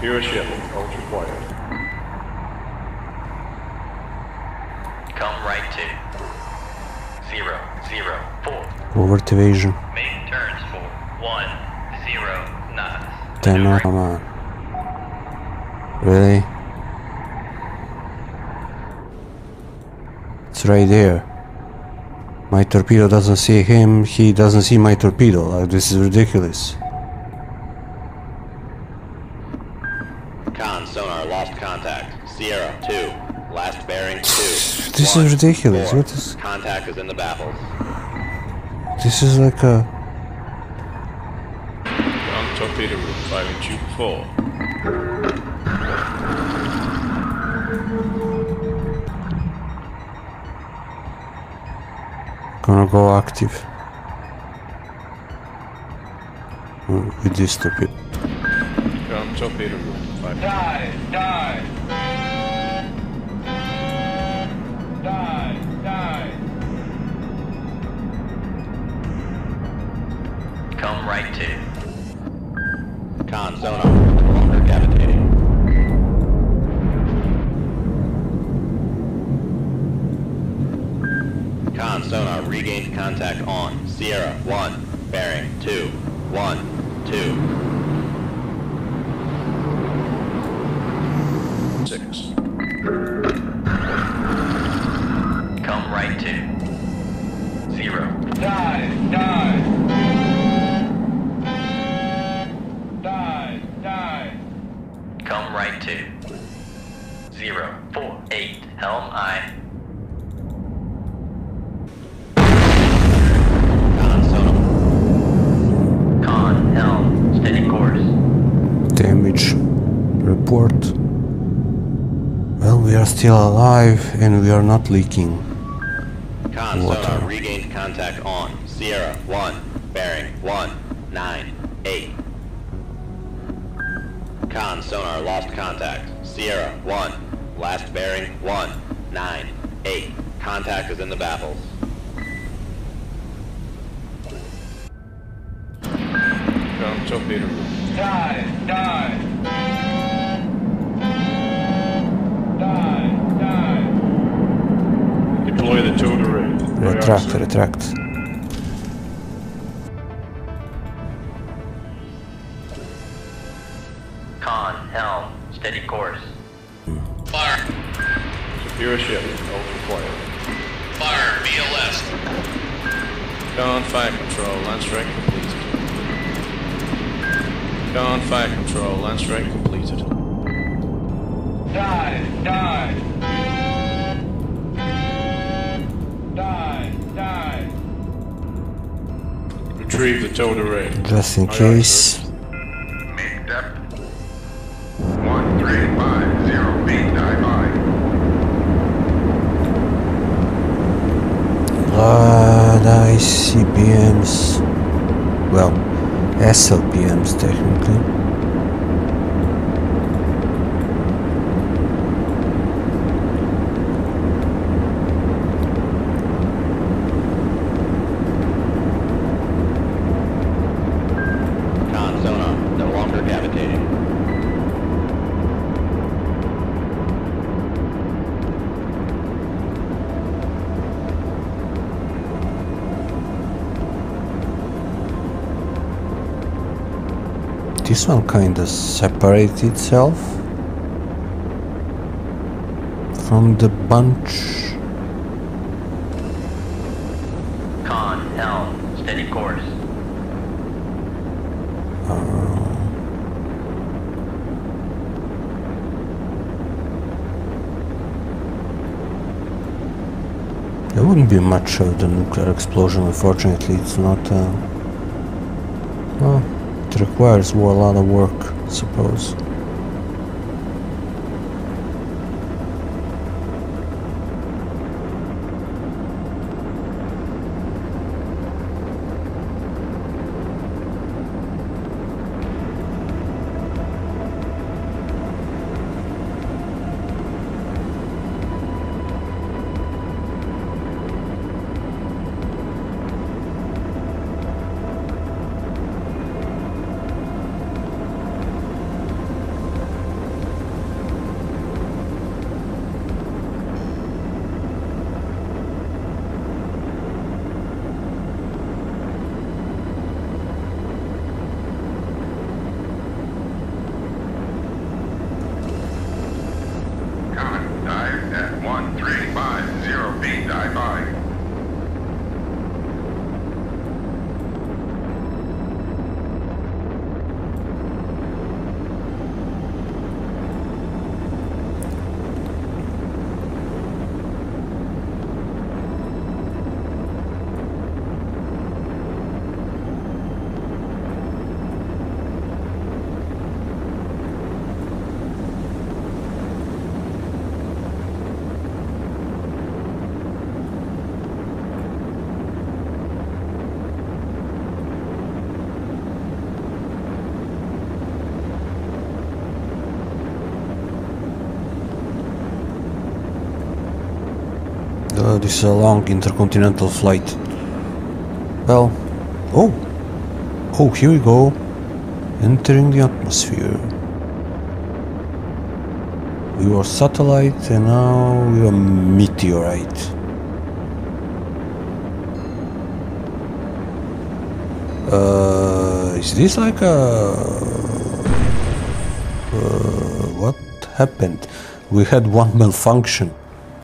Secure ship. Hold required. Come right to. Zero, zero, four. Overt evasion. Make turns for one, zero, knots. 10 Maneuvering- come on. Really? It's right there. My torpedo doesn't see him, he doesn't see my torpedo. Like, this is ridiculous. Con sonar lost contact. Sierra 2. Last bearing 2. This is ridiculous. four. What is- Contact is in the baffles. This is like a. Ground torpedo room. Firing tube 4. gonna go active. Uh, With this torpedo. Ground torpedo room. Firing. Dive, dive. Dive, dive. Come right to. Con sonar no longer cavitating. Con sonar regained contact on. Sierra 1. Bearing 2. 1. 2. Six. Come right to. Zero. Dive, dive. Dive, dive. Come right to. Zero, four, eight. Helm I. Con sonar. Con, helm. Steady course. Damage report. Well, we are still alive and we are not leaking. Con Water. sonar regained contact on. Sierra 1. Bearing 1. 9. 8. Con sonar lost contact. Sierra 1. Last bearing 1. 9. 8. Contact is in the baffles. Ground torpedo room. Dive, dive. Dive, Retract, retract. Con, helm. Steady course. Fire! Secure ship. Hold required. Fire! BLS! Con fire control. Land strike completed. Con fire control. Land strike completed. Retrieve the towed array. Just in case. Make ah, depth. One three five zero feet dive high. Blood ICBMs. Well, SLBMs technically. This one kinda separates itself from the bunch. Con, helm. Steady course. There wouldn't be much of the nuclear explosion, unfortunately. It's not. Uh, well, it requires a lot of work, I suppose. Uh, this is a long intercontinental flight. Well, oh, oh, here we go. Entering the atmosphere. We were satellite and now we are meteorite. Uh, is this like a... Uh, what happened? We had one malfunction.